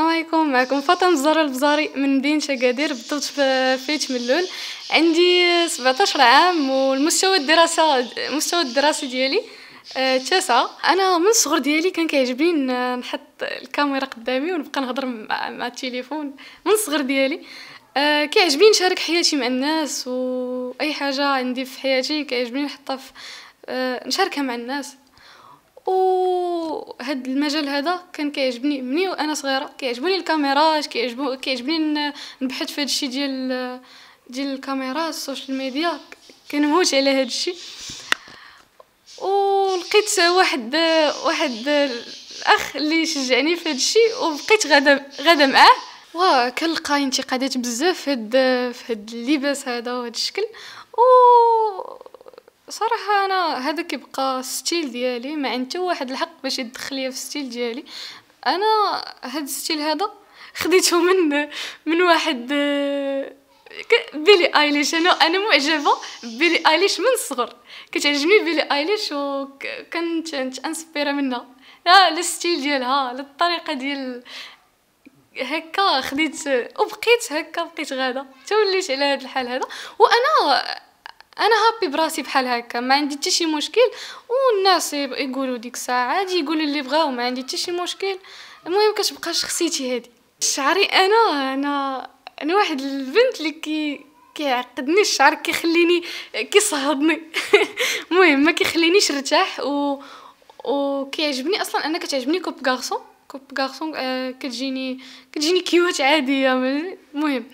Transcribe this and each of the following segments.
السلام عليكم. معكم فاطمة الزهراء البزاري من مدينة اكادير بالضبط في ملول عندي 17 عام والمستوى الدراسه المستوى الدراسي ديالي آه، تاسعة أنا من الصغر ديالي كان كيعجبني نحط الكاميرا قدامي ونبقى نهضر مع, التليفون. من الصغر ديالي آه، كيعجبني نشارك حياتي مع الناس واي حاجة عندي في حياتي كيعجبني نحطها آه، نشاركها مع الناس. وهاد المجال هذا كان كيعجبني مني وأنا صغيرة. كيعجبوني الكاميرات كيعجبو كيعجبني نبحث في هادشي ديال ديال الكاميرا السوشيال ميديا. كنموت على هاد الشيء ولقيت واحد واحد الأخ اللي شجعني في هاد الشيء وبقيت غادا غادا معاه. وكنلقى انتقادات بزاف في هاد في هاد اللباس هذا وهاد الشكل. و صراحة أنا هذا كيبقى style ديالي ما عندي واحد الحق باش يدخل ليا في style ديالي. أنا هاد الستيل هذا خديته من من واحد بيلي آيليش. أنا أنا معجبة بيلي آيليش من الصغر. كتعجبني بيلي آيليش وكنت inspirée منها. لا ال style ديالها للطريقه ديال هكا خديت وبقيت هكا بقيت غادة. توليت على هذا الحال هذا. وأنا أنا happy براسي بحال هكا ما عندي حتى شي مشكل. والناس يقولوا ديك الساعة عادي يقولوا اللي بغاو ما عندي حتى شي مشكل. المهم كتبقى شخصيتي هذه شعري أنا أنا أنا واحد البنت اللي كي كيعقدني الشعر كيخليني كيصهدني. المهم ما كيخلينيش نرتاح و وكيعجبني أصلا أنا كتعجبني coupe garçon. coupe garçon آه كتجيني كتجيني cute عادية المهم.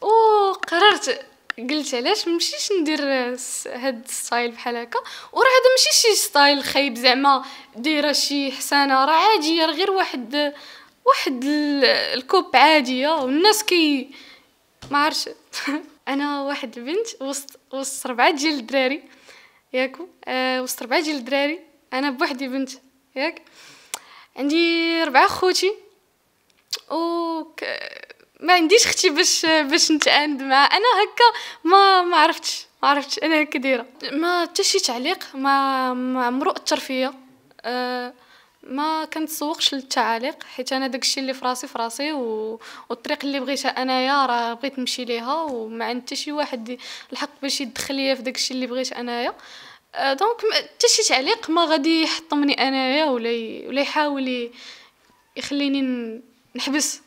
وقررت قلت علاش مشيش ندير هاد ال style بحال هكا. وراه هذا ماشي شي style خايب زعما. دايرة شي حسانة. راه عاديه غير واحد واحد ال coupe عاديه والناس كي ما عرفش أنا واحد البنت وسط وسط ربعة ديال الدراري. ياكو آه وسط ربعة ديال الدراري. أنا بوحدي بنت. ياك؟ عندي ربعة خوتي. و ما عنديش أختي باش باش نتعاند مع. أنا هكا ما ما عرفتش ما عرفتش. أنا هكا دايرة. ما حتى شي تعليق ما ما عمرو أثر فيا. أه ما كنتسوقش للتعاليق حيت أنا داكشي اللي فراسي فراسي و... والطريق اللي بغيتها أنايا راه بغيت نمشي ليها وما عند حتى شي واحد الحق باش يدخل ليا في داكشي اللي بغيت أنايا. أه donc حتى شي تعليق ما غادي يحطمني أنايا ولا ي... ولا يحاول يخليني نحبس.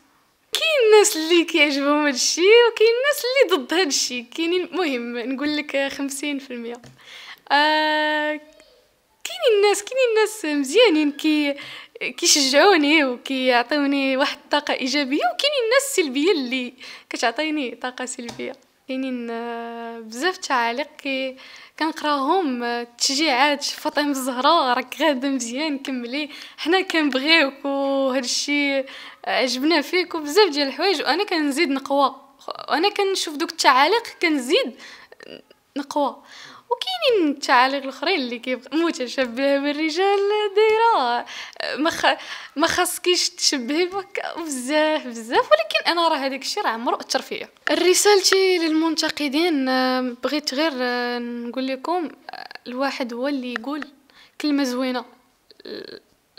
كاين الناس اللي كيعجبهم هادشي وكاين الناس اللي ضد هادشي كاينين المهم نقول لك 50% آه كاينين الناس كاينين الناس مزيانين كي كيشجعوني وكيعطيوني واحد الطاقة إيجابية وكاينين الناس السلبيه اللي كتعطيني طاقة سلبية. كاينين آه، بزاف تعاليق كي كنقراهم آه، تشجيعات فاطمه الزهراء راك غاده مزيان كملي. حنا كنبغيوك وهذا الشيء عجبنا فيك وبزاف ديال الحوايج وأنا كنزيد نقوى. وأنا كنشوف دوك التعاليق كنزيد نقوى. وكاينين التعاليق الأخرين اللي كيبقى متشبه بالرجال دايرة. ما خ... ما خاصكيش تشبهي بزاف بزاف. ولكن أنا راه هذاك الشيء راه عمرو أثر فيا. رسالتي للمنتقدين بغيت غير نقول لكم الواحد هو اللي يقول كلمة زوينة.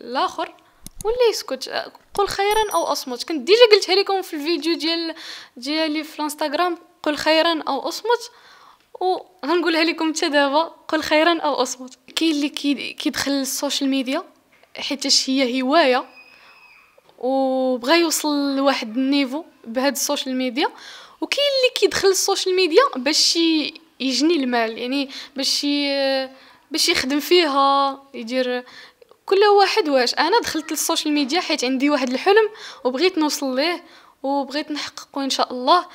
الآخر ولا يسكت. قل خيرا أو أصمت. كنت ديجا قلتها لكم في الفيديو ديال ديالي في الانستغرام. قل خيرا أو أصمت. وغنقولها لكم حتى دابا. قل خيرا أو أصمت. كاين اللي كيدخل ال social media حيت هي هواية. وبغى يوصل لواحد ال niveau بهاد ال social media. وكاين اللي كيدخل ال social media باش يجني المال. يعني باش باش يخدم فيها يدير كل واحد واش أنا دخلت لل social media حيت عندي واحد الحلم وبغيت نوصل ليه وبغيت نحققه إن شاء الله.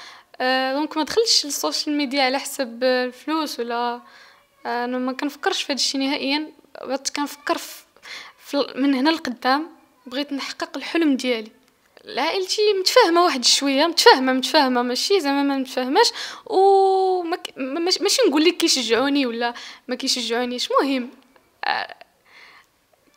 آه donc ما دخلتش لل social media على حسب الفلوس ولا آه أنا ما كنفكرش في هادشي نهائيا. بغيت كنفكر في من هنا لقدام بغيت نحقق الحلم ديالي. عائلتي متفاهمة واحد شوية متفاهمة متفاهمة ماشي زعما ما متفاهماش و ماشي نقول لك كيشجعوني ولا ما كيشجعونيش مهم. آه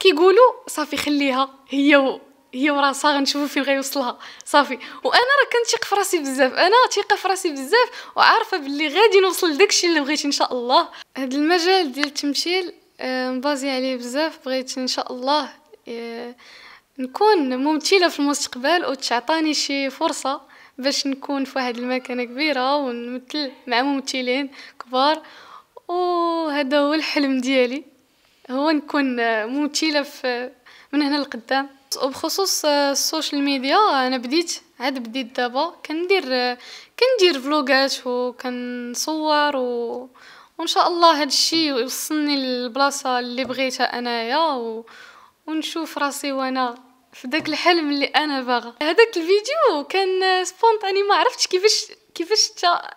كيقولوا صافي خليها هي و... هي وراسها غنشوفو فين غيوصلها. صافي. وأنا راه كنثيق في راسي بزاف أنا ثقه في راسي بزاف وعارفة باللي غادي نوصل لداكشي اللي بغيت إن شاء الله. هذا المجال ديال التمثيل آه، مبازي عليه بزاف بغيت إن شاء الله آه، نكون ممثلة في المستقبل وتعطاني شي فرصة باش نكون في واحد المكانة كبيرة ونمثل مع ممثلين كبار. وهذا هو الحلم ديالي. هو نكون ممثلة في من هنا لقدام. وبخصوص ال social media أنا بديت عاد بديت دابا. كندير كندير فلوغات وكنصور و وإن شاء الله هذا الشيء يوصلني للبلاصة اللي بغيتها أنايا و... ونشوف راسي وأنا في داك الحلم اللي أنا باغا. هذاك الفيديو كان سبونطاني ما عرفتش كيفاش كيفاش تا؟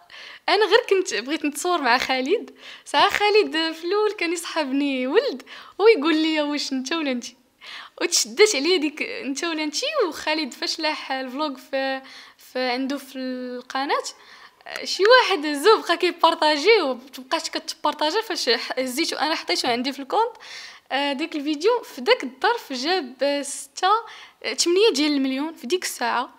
أنا غير كنت بغيت نتصور مع خالد. ساعه خالد في الأول كان يصحابني ولد ويقول لي واش أنت ولا انت وتشدت عليا ديك أنت ولا انت وخالد فاش لاح الفلوغ في, في عنده في القناة شي واحد زو بقى كيبارطاجي ومبقاش كتبارطاجي فاش هزيتو أنا حطيتو عندي في الكونط آه، داك الفيديو في داك الظرف جاب ستة تمنية ديال المليون في ديك الساعة.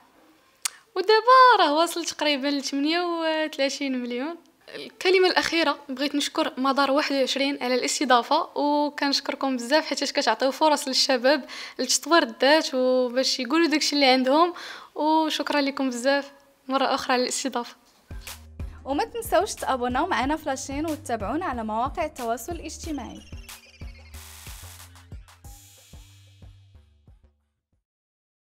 ودابا راه واصل تقريبا لتمنية وثلاثين مليون. الكلمة الأخيرة بغيت نشكر مدار 21 على الاستضافة وكنشكركم بزاف حيت كتعطيو فرص للشباب لتطوير الذات وباش يقولوا داكشي اللي عندهم. وشكرا لكم بزاف. مرة أخرى على الاستضافة. وما تنسوش تابوناو معنا فلاشين وتتابعونا على مواقع التواصل الاجتماعي.